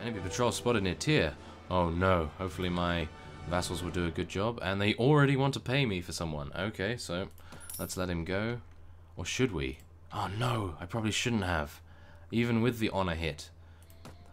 Enemy patrol spotted near Tihr. Oh no, hopefully my vassals will do a good job. And they already want to pay me for someone. Okay, so let's let him go. Or should we? Oh no, I probably shouldn't have. Even with the honor hit.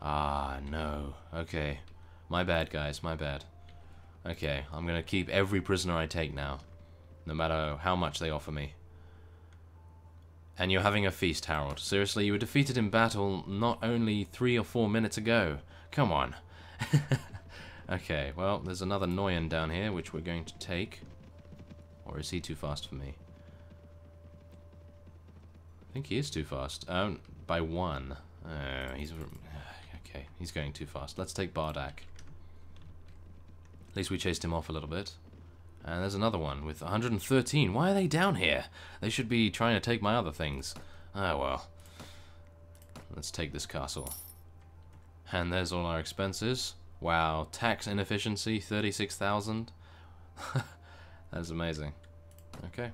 Ah, no. Okay. My bad, guys, my bad. Okay, I'm gonna keep every prisoner I take now. No matter how much they offer me. And you're having a feast, Harold. Seriously, you were defeated in battle not only three or four minutes ago. Come on. okay, well, there's another Noyan down here, which we're going to take. Or is he too fast for me? I think he is too fast. Um, by one. Uh, he's... Okay, he's going too fast. Let's take Bardaq. At least we chased him off a little bit. And there's another one with 113. Why are they down here? They should be trying to take my other things. Ah, well. Let's take this castle. And there's all our expenses. Wow, tax inefficiency, 36,000. That's amazing. Okay.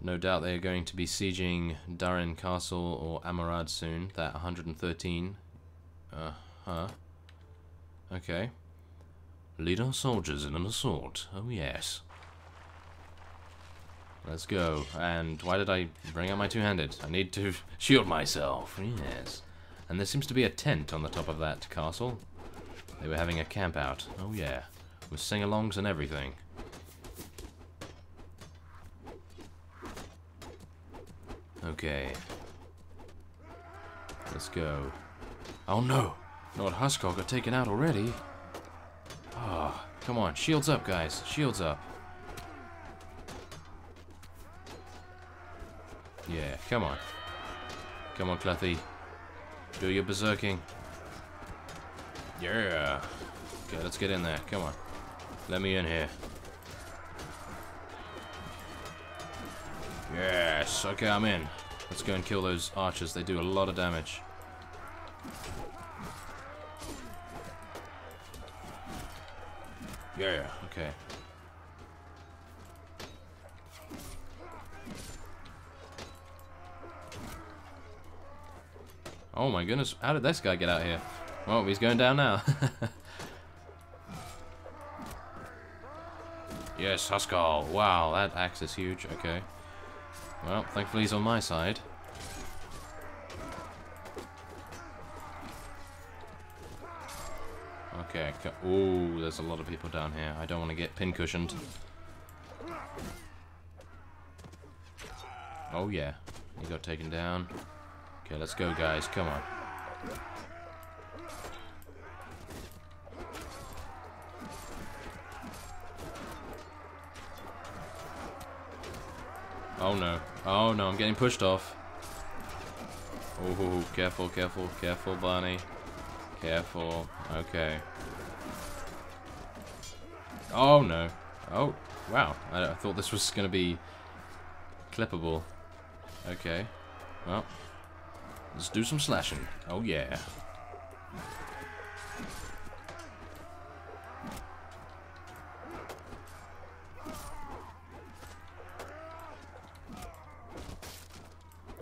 No doubt they are going to be sieging Darin Castle or Ahmerrad soon. That 113. Uh-huh. Okay. Lead our soldiers in an assault. Oh, yes. Let's go. And why did I bring out my two-handed? I need to shield myself. Yes. And there seems to be a tent on the top of that castle. They were having a camp out. Oh, yeah. With sing-alongs and everything. Okay. Let's go. Oh, no! Lord Huskarl got taken out already. Oh, come on. Shields up, guys. Shields up. Yeah, come on. Come on, Clethy. Do your berserking. Yeah. Okay, let's get in there. Come on. Let me in here. Yes. Okay, I'm in. Let's go and kill those archers. They do a lot of damage. Yeah, yeah, okay. Oh my goodness, how did this guy get out here? Well, he's going down now. yes, Huskarl. Wow, that axe is huge. Okay. Well, thankfully he's on my side. Oh, there's a lot of people down here. I don't want to get pincushioned. Oh, yeah. He got taken down. Okay, let's go, guys. Come on. Oh, no. Oh, no. I'm getting pushed off. Oh, careful, careful, careful, Barney. Careful. Okay. Oh, no. Oh, wow. I, I thought this was going to be clippable. Okay. Well, let's do some slashing. Oh, yeah.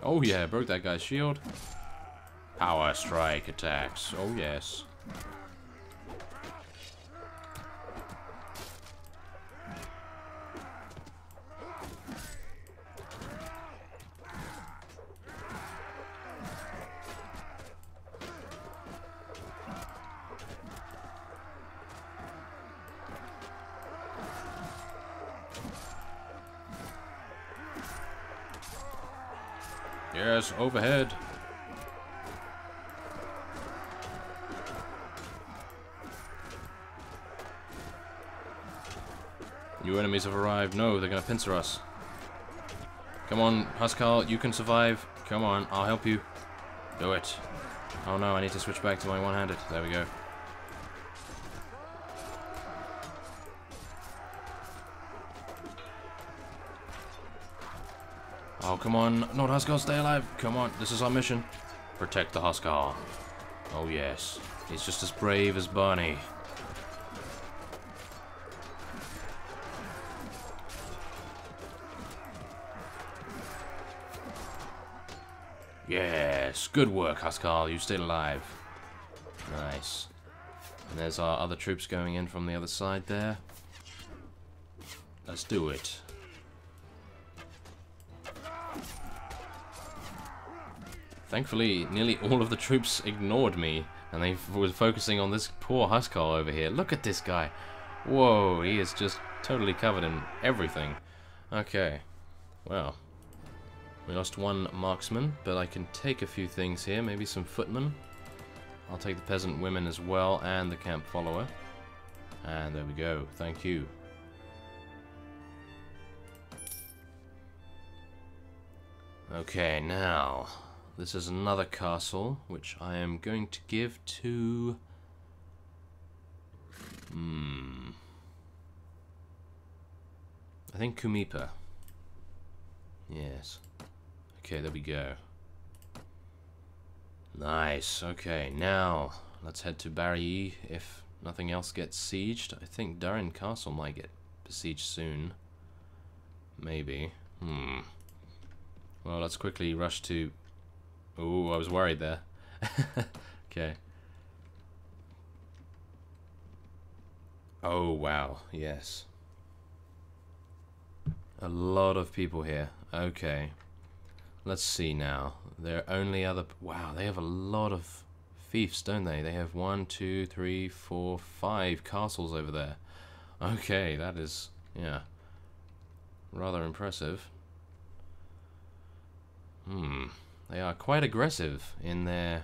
Oh yeah, broke that guy's shield. Power strike attacks. Oh yes. Yes, overhead. New enemies have arrived. No, they're gonna pincer us. Come on, Huskarl, you can survive. Come on, I'll help you. Do it. Oh no, I need to switch back to my one-handed. There we go. Oh, come on. Not Huskarl, stay alive. Come on, this is our mission. Protect the Huskarl. Oh, yes. He's just as brave as Barney. Yes, good work, Huskarl. You stayed alive. Nice. And there's our other troops going in from the other side there. Let's do it. Thankfully, nearly all of the troops ignored me, and they were focusing on this poor Huskarl over here. Look at this guy. Whoa, he is just totally covered in everything. Okay, well, we lost one marksman, but I can take a few things here, maybe some footmen. I'll take the peasant women as well, and the camp follower. And there we go, thank you. Okay, now, this is another castle, which I am going to give to... Hmm... I think Kumipa. Yes. Okay, there we go. Nice. Okay, now let's head to Bariyye if nothing else gets sieged. I think Durin Castle might get besieged soon. Maybe. Hmm. Well, let's quickly rush to... Oh, I was worried there. okay. Oh, wow. Yes. A lot of people here. Okay. Let's see now. There are only other... Wow, they have a lot of fiefs, don't they? They have one, two, three, four, five castles over there. Okay, that is... Yeah. Rather impressive. Hmm. They are quite aggressive in their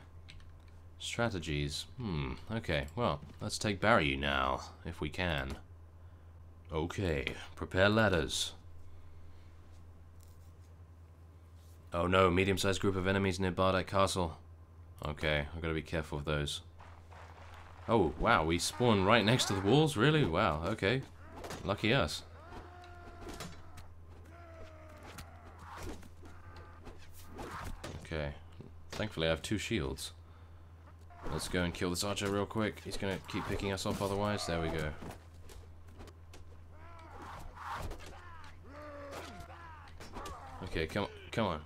strategies. Hmm. Okay, well, let's take Bariyye now, if we can. Okay, prepare ladders. Oh no, medium-sized group of enemies near Bardaq Castle. Okay, I've got to be careful of those. Oh, wow, we spawn right next to the walls? Really? Wow, okay. Lucky us. Okay. Thankfully I have two shields. Let's go and kill this archer real quick. He's gonna keep picking us off otherwise. There we go. Okay, come come on.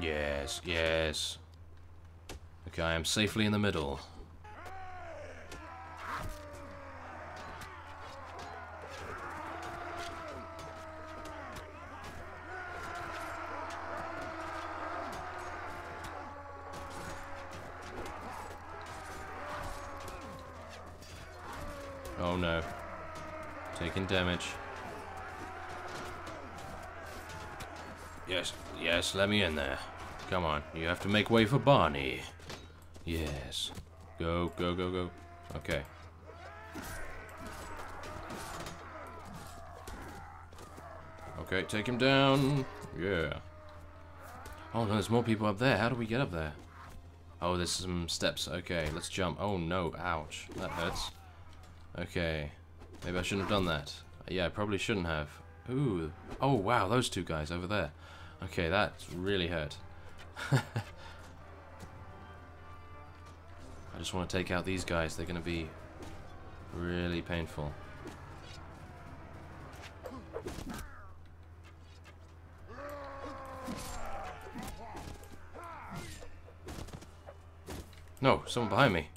Yes, yes. Okay, I am safely in the middle. Oh no. Taking damage. Yes, yes, let me in there. Come on, you have to make way for Barney. Yes. Go, go, go, go. Okay. Okay, take him down. Yeah. Oh no, there's more people up there. How do we get up there? Oh, there's some steps. Okay, let's jump. Oh no, ouch. That hurts. Okay. Maybe I shouldn't have done that. Yeah, I probably shouldn't have. Ooh. Oh wow, those two guys over there. Okay, that's really hurt. I just want to take out these guys. They're going to be really painful. No, someone behind me.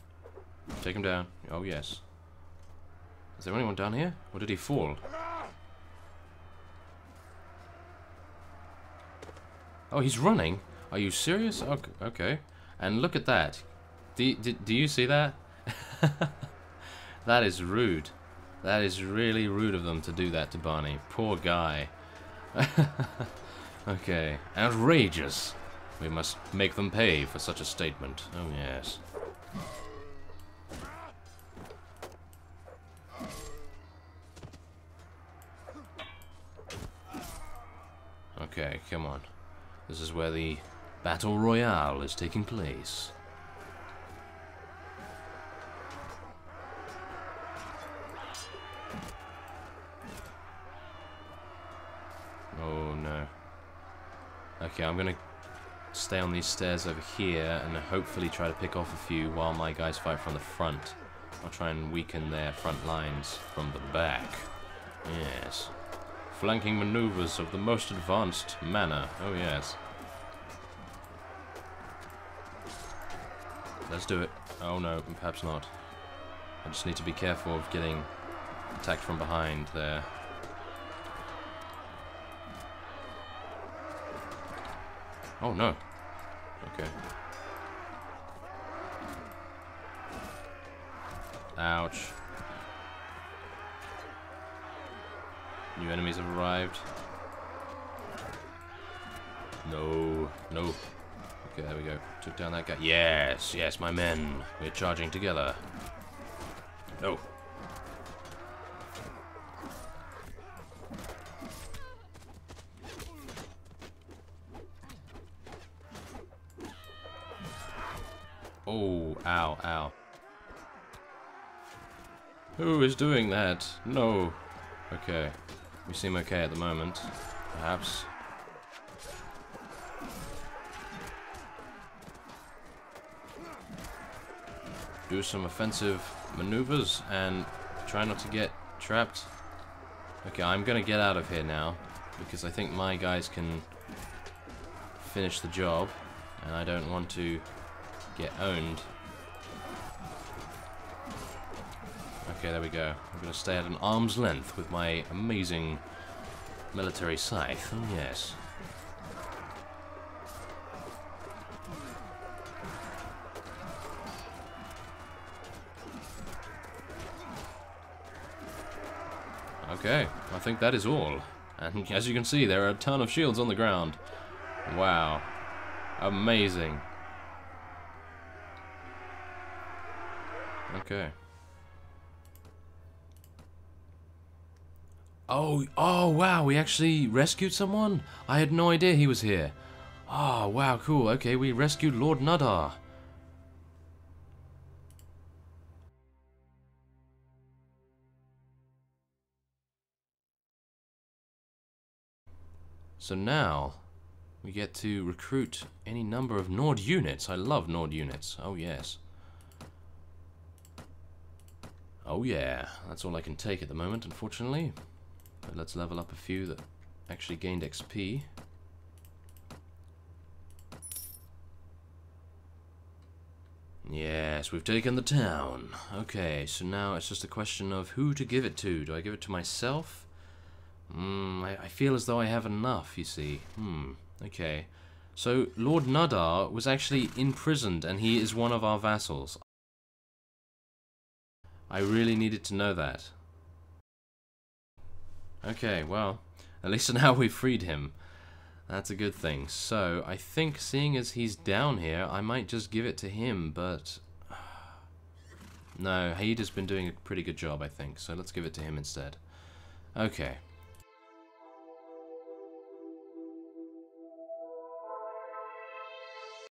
Take him down. Oh, yes. Is there anyone down here? Or did he fall? Oh, he's running? Are you serious? Oh, okay. okay. And look at that. Do, do, do you see that? that is rude. That is really rude of them to do that to Barney. Poor guy. okay. Outrageous. We must make them pay for such a statement. Oh, yes. Okay, come on. This is where the Battle Royale is taking place. Oh no. Okay, I'm gonna stay on these stairs over here and hopefully try to pick off a few while my guys fight from the front. I'll try and weaken their front lines from the back. Yes. Flanking maneuvers of the most advanced manner. Oh, yes. Let's do it. Oh, no, perhaps not. I just need to be careful of getting attacked from behind there. Oh, no. Okay. Ouch. New enemies have arrived. No, no. Okay, there we go. Took down that guy. Yes, yes, my men. We're charging together. No. Oh, ow, ow. Who is doing that? No. Okay. We seem okay at the moment. Perhaps. Do some offensive maneuvers and try not to get trapped. Okay, I'm gonna get out of here now because I think my guys can finish the job and I don't want to get owned. Okay, there we go. I'm going to stay at an arm's length with my amazing military scythe. Oh, yes. Okay, I think that is all. And as you can see, there are a ton of shields on the ground. Wow. Amazing. Okay. Oh, oh wow, we actually rescued someone? I had no idea he was here. Oh, wow, cool. Okay, we rescued Lord Nuddar. So now, we get to recruit any number of Nord units. I love Nord units. Oh, yes. Oh, yeah. That's all I can take at the moment, unfortunately. Let's level up a few that actually gained XP. Yes, we've taken the town. Okay, so now it's just a question of who to give it to. Do I give it to myself? Hmm, I, I feel as though I have enough, you see. Hmm, okay. So, Lord Nuddar was actually imprisoned, and he is one of our vassals. I really needed to know that. Okay, well, at least now we've freed him. That's a good thing. So, I think seeing as he's down here, I might just give it to him, but... No, Haid has been doing a pretty good job, I think, so let's give it to him instead. Okay.